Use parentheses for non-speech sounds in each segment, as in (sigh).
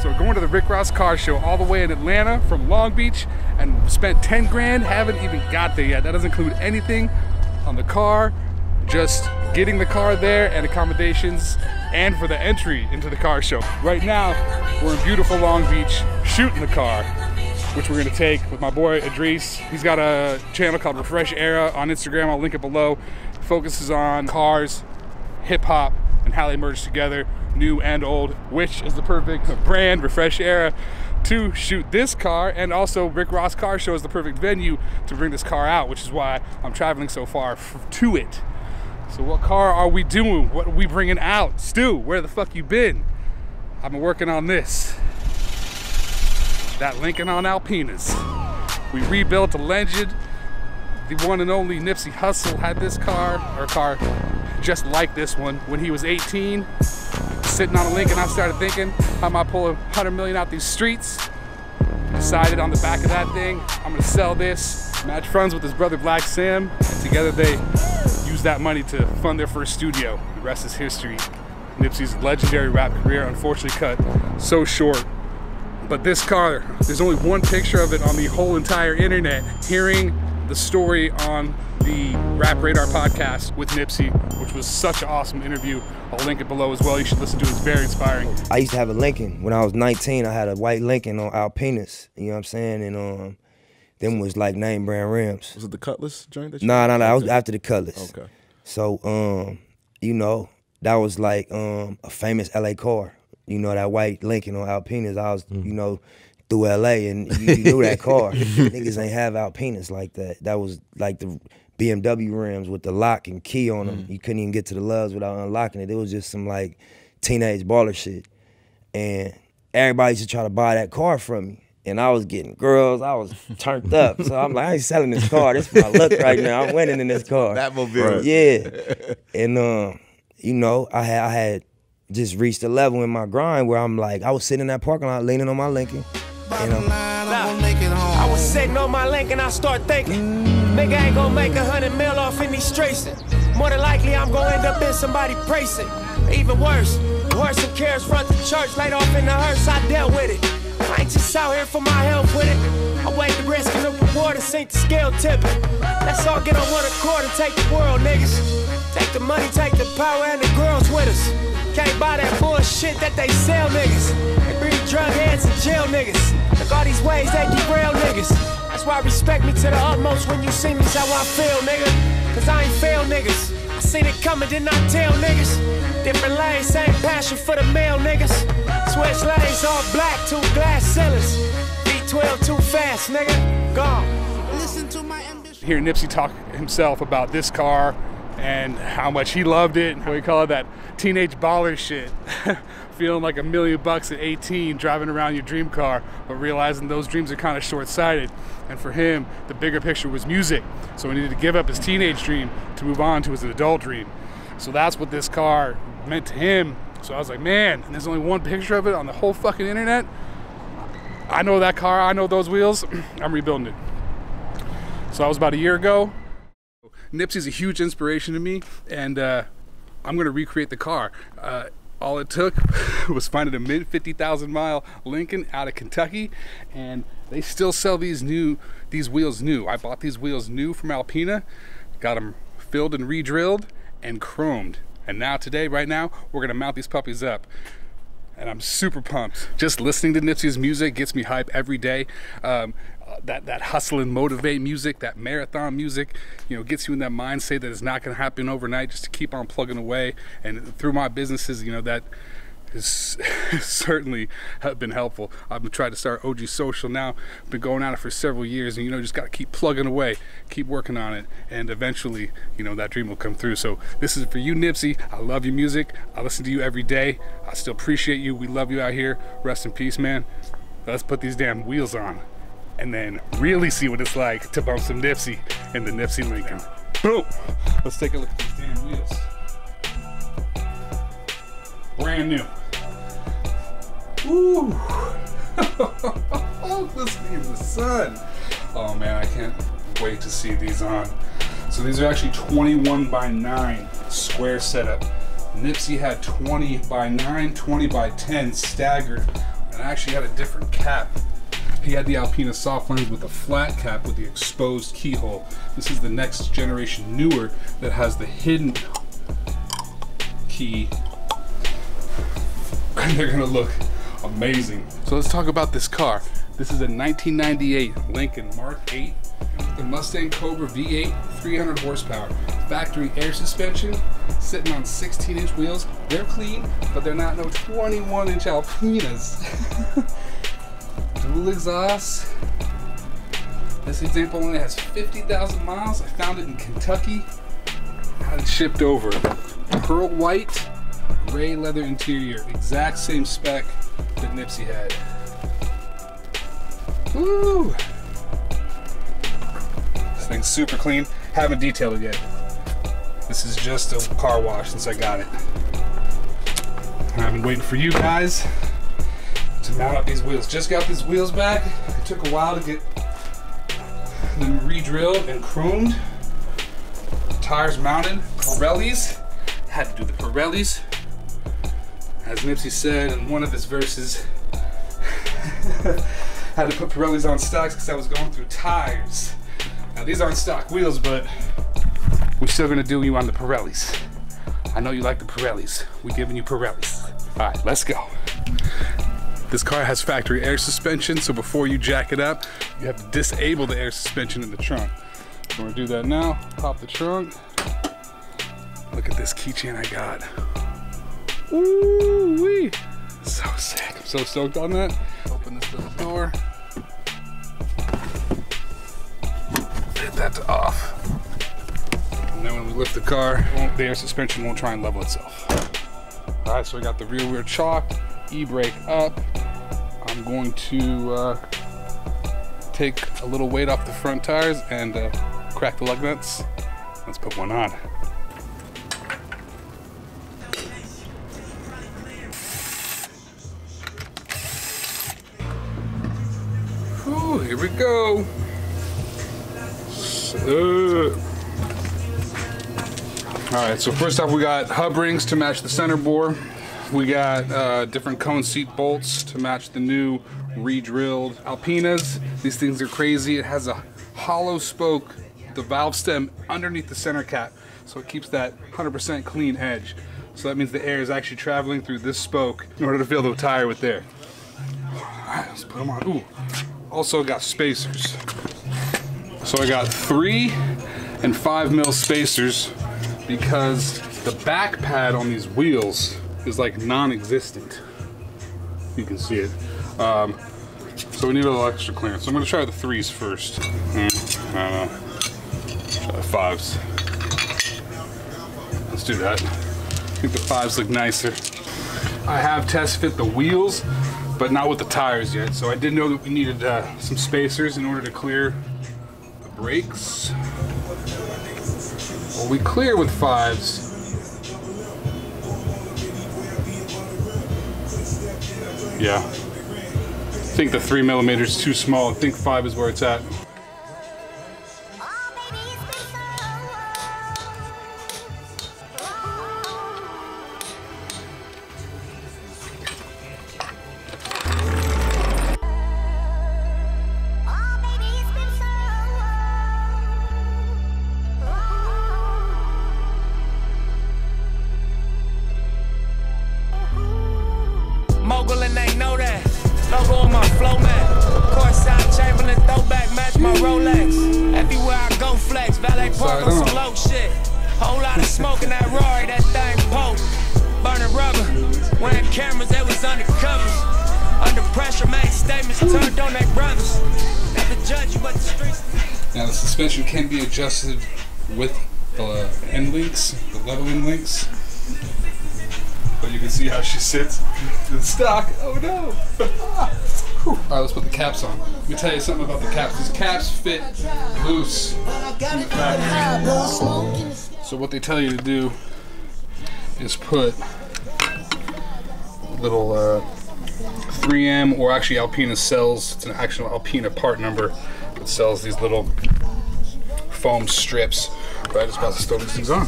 So we're going to the Rick Ross Car Show all the way in Atlanta from Long Beach and spent 10 grand, haven't even got there yet. That doesn't include anything on the car, just getting the car there and accommodations and for the entry into the car show. Right now, we're in beautiful Long Beach shooting the car, which we're gonna take with my boy Idris. He's got a channel called Refresh Era on Instagram, I'll link it below. focuses on cars, hip hop, and how they merge together, new and old, which is the perfect brand, Refresh Era, to shoot this car. And also, Rick Ross Car Show is the perfect venue to bring this car out, which is why I'm traveling so far to it. So, what car are we doing? What are we bringing out? Stu, where the fuck you been? I've been working on this. That Lincoln on Alpinas. We rebuilt a legend. The one and only Nipsey Hussle had this car, or car just like this one, when he was 18. Sitting on a Lincoln, I started thinking, how am I a 100 million out these streets? Decided on the back of that thing, I'm gonna sell this. Match friends with his brother Blacc Sam. And together they used that money to fund their first studio. The rest is history. Nipsey's legendary rap career unfortunately cut so short. But this car, there's only one picture of it on the whole entire internet. Hearing the story on the Rap Radar podcast with Nipsey, which was such an awesome interview. I'll link it below as well. You should listen to it. It's very inspiring. I used to have a Lincoln. When I was 19, I had a white Lincoln on Alpinas. You know what I'm saying? And um, them was like name brand rims. Was it the Cutlass joint that you Nah, nah, nah. I was after the Cutlass. Okay. So, um, you know, that was like um a famous LA car. You know, that white Lincoln on Alpinas. I was, you know, through LA and you, you knew that car. (laughs) Niggas ain't have Alpinas like that. That was like the BMW rims with the lock and key on them. You couldn't even get to the loves without unlocking it. It was just some like teenage baller shit. And everybody used to try to buy that car from me. And I was getting girls, I was (laughs) turned up. So I'm like, I ain't selling this car. This is my look right now. I'm winning in this car. Batmobile. Yeah. (laughs) and um, you know, I had I had just reached a level in my grind where I'm like, I was sitting in that parking lot leaning on my Lincoln. And I was sitting on my link and I start thinking, nigga ain't gonna make a hundred mil off these streets. More than likely, I'm gonna end up in somebody bracing. Even worse, worse than cares front the church, laid off in the hearse, I dealt with it. I ain't just out here for my health with it. I weighed the risk and the reward and sink the scale tipping. Let's all get on one accord and take the world, niggas. Take the money, take the power, and the girls with us. Can't buy that bullshit that they sell, niggas. They drug heads and jail niggas. Look all these ways they derail niggas. That's why respect me to the utmost when you see me, is how I feel, nigga. Cause I ain't fail niggas. I seen it coming, did not tell niggas. Different lanes, same passion for the male niggas. Switch lanes, all black, two glass ceilings. V12 too fast, nigga. Gone. Listen to my ambition. Hear Nipsey talk himself about this car and how much he loved it. What we call it that teenage baller shit. (laughs) Feeling like a million bucks at 18 driving around your dream car, but realizing those dreams are kind of short sighted. And for him, the bigger picture was music. So he needed to give up his teenage dream to move on to his adult dream. So that's what this car meant to him. So I was like, man, there's only one picture of it on the whole fucking internet. I know that car, I know those wheels. (clears throat) I'm rebuilding it. So that was about a year ago. Nipsey's a huge inspiration to me, and uh, I'm gonna recreate the car. Uh, all it took (laughs) was finding a mid 50,000 mile Lincoln out of Kentucky, and they still sell these new these wheels new. I bought these wheels new from Alpina, got them filled and re-drilled and chromed. And now today, right now, we're gonna mount these puppies up and I'm super pumped. Just listening to Nipsey's music gets me hype every day. Um, that that hustle and motivate music, that marathon music, you know, gets you in that mindset that it's not going to happen overnight. Just to keep on plugging away, and through my businesses, you know, that has (laughs) certainly have been helpful. I've been trying to start OG Social now. Been going at it for several years, and you know, just got to keep plugging away, keep working on it, and eventually, you know, that dream will come through. So this is for you, Nipsey. I love your music. I listen to you every day. I still appreciate you. We love you out here. Rest in peace, man. Let's put these damn wheels on, and then really see what it's like to bump some Nipsey in the Nipsey Lincoln. Boom. Let's take a look at these damn wheels. Brand new. Ooh. (laughs) Listen in the sun. Oh man, I can't wait to see these on. So these are actually 21 by 9 square setup. Nipsey had 20 by 9, 20 by 10 staggered. And I actually had a different cap. He had the Alpina soft lens with a flat cap with the exposed keyhole. This is the next generation newer that has the hidden key. (laughs) And they're gonna look amazing. So let's talk about this car. This is a 1998 Lincoln Mark 8 the Mustang Cobra V8, 300 horsepower, factory air suspension, sitting on 16 inch wheels. They're clean, but they're not no 21 inch Alpinas. (laughs) Dual exhaust. This example only has 50,000 miles. I found it in Kentucky. Had it shipped over. Pearl white, gray leather interior. Exact same spec that Nipsey had. Woo! This thing's super clean. Haven't detailed it yet. This is just a car wash since I got it. I've been waiting for you guys to mount up these wheels. Just got these wheels back. It took a while to get them re-drilled and chromed. Tires mounted. Pirellis. Had to do the Pirellis. As Nipsey said in one of his verses, (laughs) had to put Pirellis on stocks because I was going through tires. Now these aren't stock wheels, but we're still gonna do you on the Pirellis. I know you like the Pirellis. We're giving you Pirellis. All right, let's go. This car has factory air suspension, so before you jack it up, you have to disable the air suspension in the trunk. So we're gonna do that now. Pop the trunk. Look at this keychain I got. Ooh wee! So sick. I'm so stoked on that. Open this little door. Hit that to off. And then when we lift the car, the air suspension won't try and level itself. All right, so we got the rear wheel chalk, e-brake up. I'm going to uh, take a little weight off the front tires and uh, crack the lug nuts. Let's put one on. Whew, here we go. All right, so first off, we got hub rings to match the center bore. We got uh, different cone seat bolts to match the new re-drilled Alpinas. These things are crazy. It has a hollow spoke, the valve stem underneath the center cap, so it keeps that 100% clean edge. So that means the air is actually traveling through this spoke in order to fill the tire with air. All right, let's put them on. Ooh, also got spacers. So I got three and five mil spacers because the back pad on these wheels is like non-existent. You can see it. Um, so we need a little extra clearance. I'm gonna try the threes first. Hmm, I don't know. Try the fives. Let's do that. I think the fives look nicer. I have test fit the wheels, but not with the tires yet. So I did know that we needed uh, some spacers in order to clear the brakes. Well, we clear with fives. Yeah. I think the three millimeters is too small. I think five is where it's at. Adjusted with the end links, the leveling links. But you can see how she sits in stock. Oh no! (laughs) All right, let's put the caps on. Let me tell you something about the caps. These caps fit loose. So what they tell you to do is put little uh, 3M or actually Alpina sells. It's an actual Alpina part number that sells these little foam strips. Right, as about to throw these things on.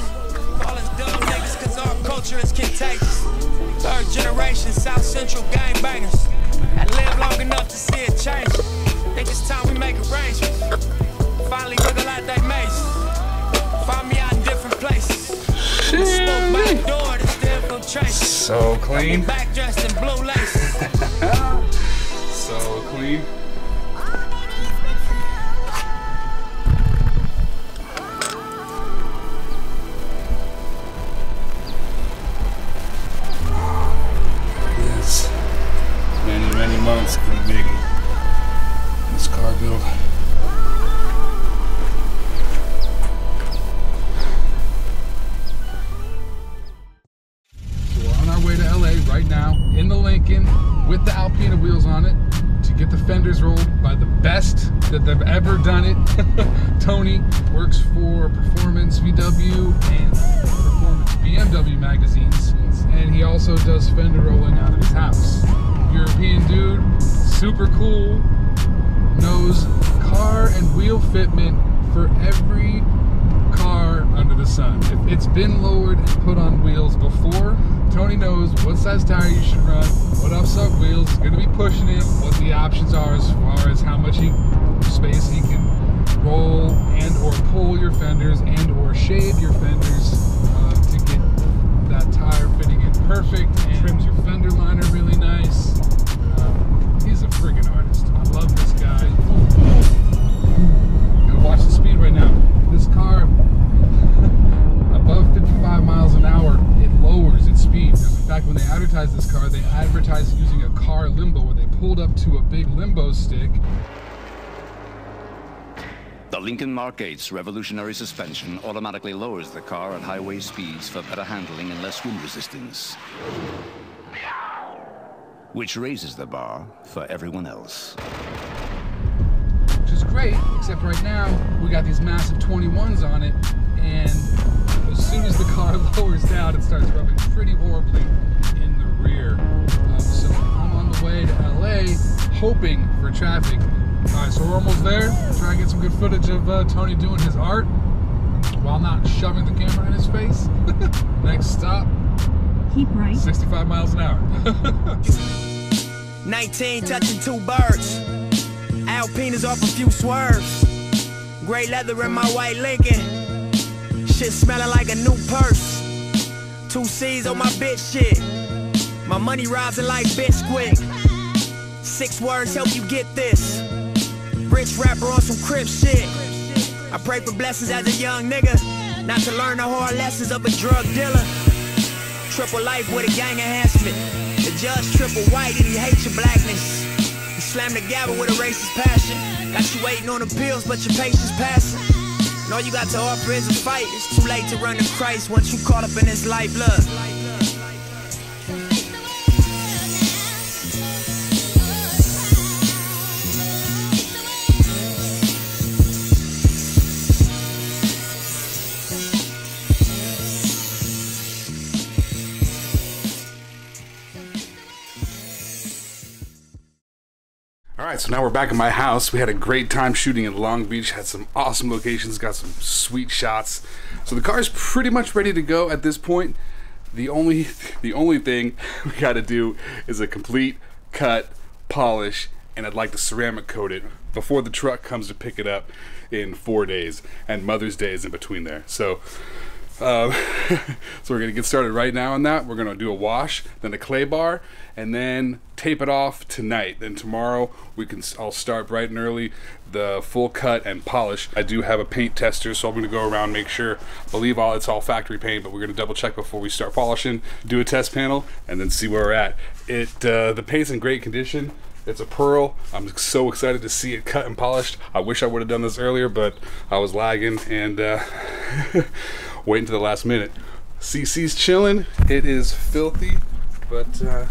Third generation South Central gang bangers. I live long enough to see it change. Think it's time we make arrangements. Finally looking like that mates. Find me out in different places. So clean. Back dressed in blue lace. (laughs) so clean. Tony works for Performance VW and Performance BMW magazines, and he also does fender rolling out of his house. European dude, super cool, knows car and wheel fitment for every car under the sun. If it's been lowered and put on wheels before, Tony knows what size tire you should run, what offset wheels is going to be pushing it, what the options are as far as how much he, space he can roll and or pull your fenders and or shave your fenders uh, to get that tire fitting in perfect and trims your fender liner really nice. Um, he's a friggin' artist. I love this guy. Gotta watch the speed right now. This car, (laughs) above 55 miles an hour, it lowers its speed. In fact, when they advertised this car, they advertised using a car limbo where they pulled up to a big limbo stick. Lincoln Mark 8's revolutionary suspension automatically lowers the car at highway speeds for better handling and less wind resistance. Which raises the bar for everyone else. which is great, except right now we got these massive 21s on it, and as soon as the car (laughs) lowers down, it starts rubbing pretty horribly in the rear. Um, so I'm on the way to LA, hoping for traffic. All right, so we're almost there. Try and get some good footage of uh, Tony doing his art while not shoving the camera in his face. (laughs) Next stop, Keep right. 65 miles an hour. (laughs) 19 touching two birds. Alpinas off a few swerves. Gray leather in my white Lincoln. Shit smelling like a new purse. Two C's on my bitch shit. My money rising like Bisquick. Six words help you get this. Rich rapper on some crib shit. I pray for blessings as a young nigga. Not to learn the hard lessons of a drug dealer. Triple life with a gang enhancement. The judge triple white and he hates your blackness. He slammed the gavel with a racist passion. Got you waiting on appeals, but your patience passing. And all you got to offer is a fight. It's too late to run to Christ once you caught up in this life. Look. Right, so now we're back in my house. We had a great time shooting in Long Beach. Had some awesome locations, got some sweet shots. So the car is pretty much ready to go at this point. The only (laughs) the only thing (laughs) we got to do is a complete cut, polish, and I'd like to ceramic coat it before the truck comes to pick it up in four days, and Mother's Day is in between there. So um, (laughs) so we're gonna get started right now on that. We're gonna do a wash, then a clay bar, and then tape it off tonight. Then tomorrow we can. I'll start bright and early the full cut and polish. I do have a paint tester, so I'm gonna go around make sure. Believe all it's all factory paint, but we're gonna double check before we start polishing. Do a test panel, and then see where we're at. It uh, the paint's in great condition. It's a pearl. I'm so excited to see it cut and polished. I wish I would have done this earlier, but I was lagging and uh, (laughs) waiting to the last minute. CC's chilling. It is filthy, but uh,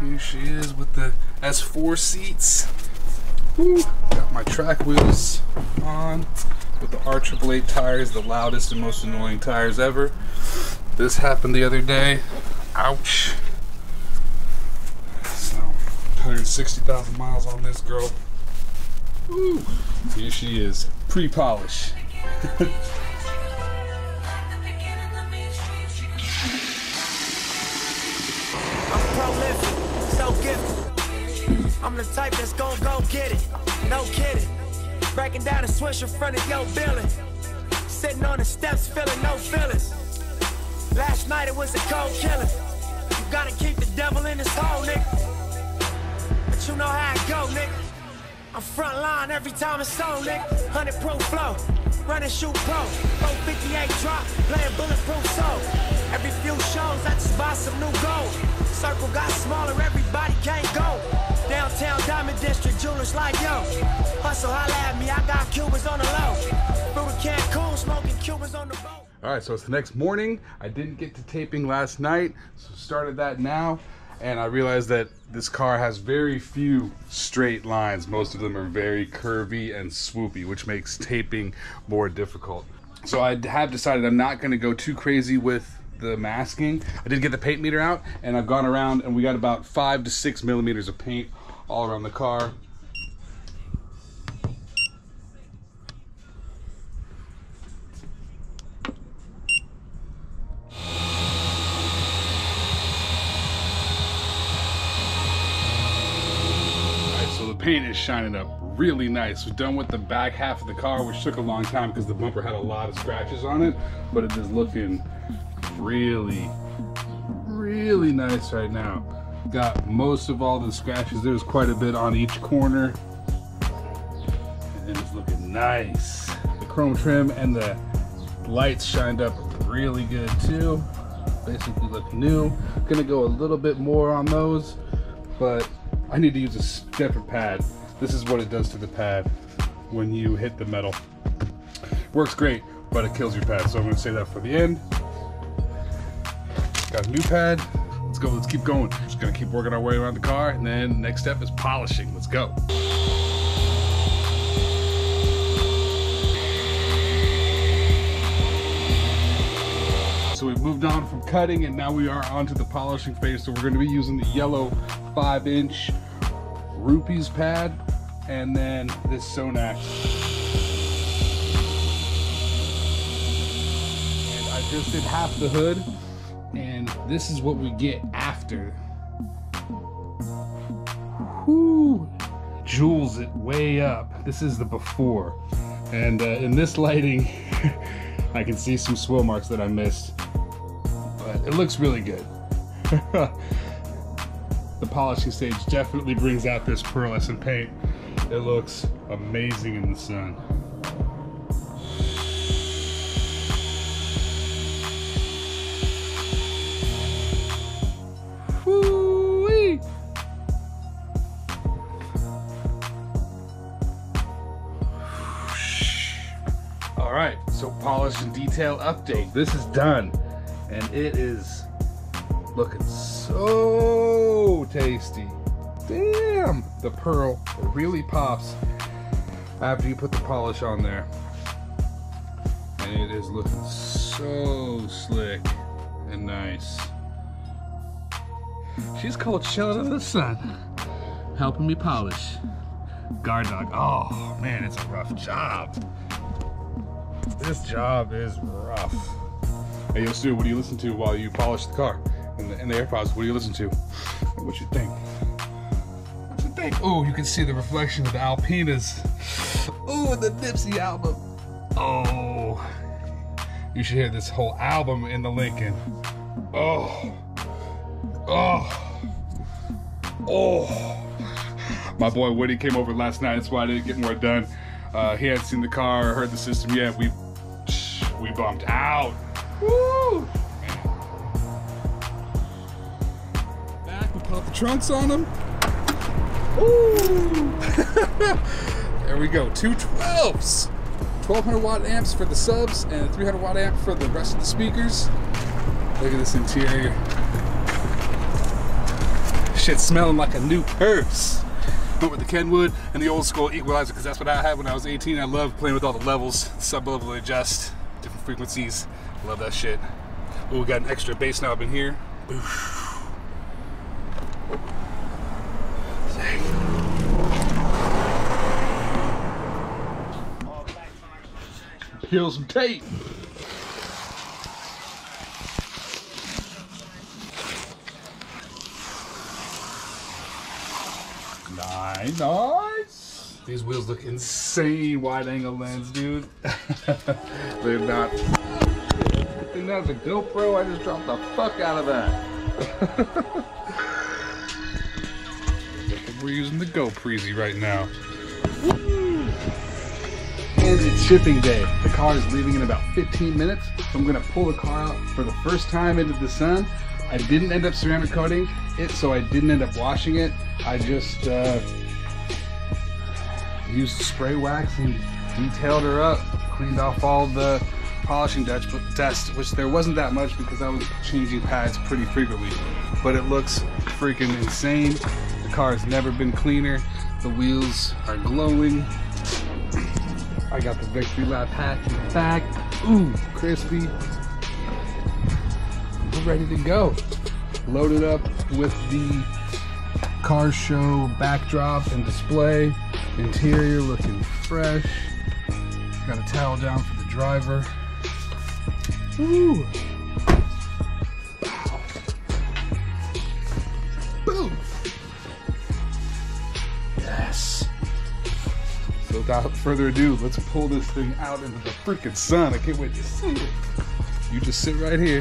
here she is with the S4 seats. Woo. Got my track wheels on with the R888 tires, the loudest and most annoying tires ever. This happened the other day. Ouch. So, 160,000 miles on this girl. Woo. Here she is, pre-polish. I'm the type that's gon' go get it. No kidding. Breaking down a swish in front of your building. Sitting on the steps, feeling no feelings. Last night it was a cold killing. You gotta keep the devil in his hole, nigga. But you know how it go, nigga. I'm front line every time it's on, nigga. 100 pro flow, running shoot pro. 458 drop, playing bulletproof soul. Every few shows, I just buy some new gold. Circle got smaller, everybody can't go. Downtown Diamond District, jewelers like yo. Hustle, holla at me, I got Cubans on the low. Through Cancun, smoking Cubans on the boat. All right, so it's the next morning. I didn't get to taping last night, so started that now. And I realized that this car has very few straight lines. Most of them are very curvy and swoopy, which makes taping more difficult. So I have decided I'm not going to go too crazy with the masking. I did get the paint meter out, and I've gone around, and we got about five to six millimeters of paint all around the car. Alright, so the paint is shining up really nice. We're done with the back half of the car, which took a long time because the bumper had a lot of scratches on it, but it is looking really, really nice right now. Got most of all the scratches. There's quite a bit on each corner. And it's looking nice. The chrome trim and the lights shined up really good too. Basically look new. Gonna go a little bit more on those, but I need to use a different pad. This is what it does to the pad when you hit the metal. Works great, but it kills your pad. So I'm gonna say that for the end. Got a new pad. Let's go, let's keep going. Just gonna keep working our way around the car, and then next step is polishing. Let's go. So we've moved on from cutting and now we are onto the polishing phase. So we're gonna be using the yellow five inch Rupes pad and then this Sonax. And I just did half the hood and this is what we get after. Whoo! Jewels it way up. This is the before. And uh, in this lighting, (laughs) I can see some swirl marks that I missed. But it looks really good. (laughs) the polishing stage definitely brings out this pearlescent paint. It looks amazing in the sun. All right, so polish and detail update. This is done, and it is looking so tasty. Damn, the pearl really pops after you put the polish on there. And it is looking so slick and nice. She's cold chilling in the sun, helping me polish. Guard dog, oh man, it's a rough job. This job is rough. Hey, yo, Stu, what do you listen to while you polish the car? In the, in the AirPods, what do you listen to? What you think? What you think? Oh, you can see the reflection of the Alpinas. Oh, the Nipsey album. Oh, you should hear this whole album in the Lincoln. Oh, oh, oh. My boy Woody came over last night. That's why I didn't get more done. Uh, he hadn't seen the car heard the system yet. We we bumped out. Woo! Trunks on them. Ooh! (laughs) there we go. Two 12s. 1200 watt amps for the subs and 300 watt amp for the rest of the speakers. Look at this interior. Shit smelling like a new purse. Went with the Kenwood and the old school equalizer because that's what I had when I was 18. I loved playing with all the levels, sub level adjust, different frequencies. Love that shit. Oh, we got an extra bass knob in here. Peel some tape. Nice, nice. These wheels look insane wide angle lens, dude. (laughs) They're not. Think that's a GoPro? I just dropped the fuck out of that. (laughs) We're using the GoPreezy right now. And it's shipping day. The car is leaving in about 15 minutes. So I'm gonna pull the car out for the first time into the sun. I didn't end up ceramic coating it, so I didn't end up washing it. I just uh, used spray wax and detailed her up, cleaned off all the polishing dust, which there wasn't that much because I was changing pads pretty frequently. But it looks freaking insane. The car has never been cleaner. The wheels are glowing. Got the Victory Lap hat in the back. Ooh, crispy. We're ready to go. Loaded up with the car show backdrop and display. Interior looking fresh. Got a towel down for the driver. Ooh. Further ado, let's pull this thing out into the freaking sun. I can't wait to see it. You just sit right here.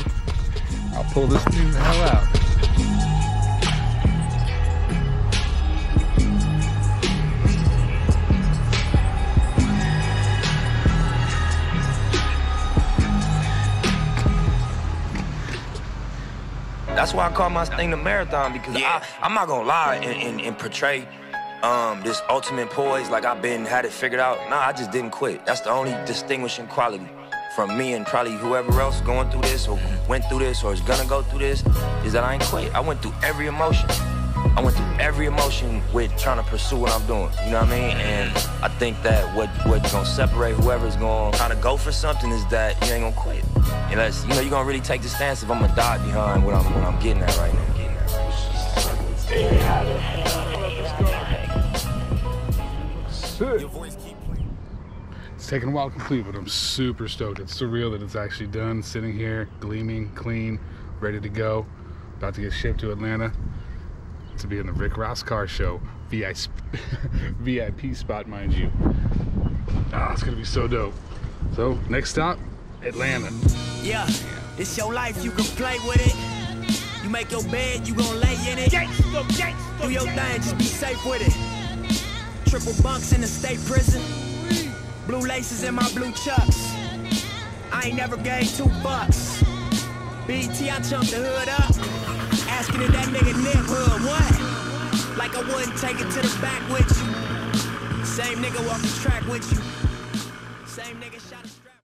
I'll pull this thing the hell out. That's why I call my thing the marathon because I, I'm not gonna lie and, and, and portray um, this ultimate poise like I've been had it figured out. Nah, I just didn't quit. That's the only distinguishing quality from me and probably whoever else going through this or went through this or is gonna go through this is that I ain't quit. I went through every emotion. I went through every emotion with trying to pursue what I'm doing. You know what I mean? And I think that what what's gonna separate whoever's gonna try to go for something is that you ain't gonna quit. Unless you know you're gonna really take the stance if I'm gonna die behind what I'm what I'm getting at right now. Getting at right It's taken a while to complete, but I'm super stoked. It's surreal that it's actually done. Sitting here, gleaming, clean, ready to go. About to get shipped to Atlanta to be in the Rick Ross Car Show. VIP, (laughs) VIP spot, mind you. Ah, it's gonna be so dope. So, next stop, Atlanta. Yeah, it's your life, you can play with it. You make your bed, you gon' lay in it. Do your thing, just be safe with it. Triple bunks in the state prison. Blue laces in my blue chucks. I ain't never gave two bucks. BT, I chumped the hood up. Asking if that nigga nip hood, what? Like I wouldn't take it to the back with you. Same nigga walk the track with you. Same nigga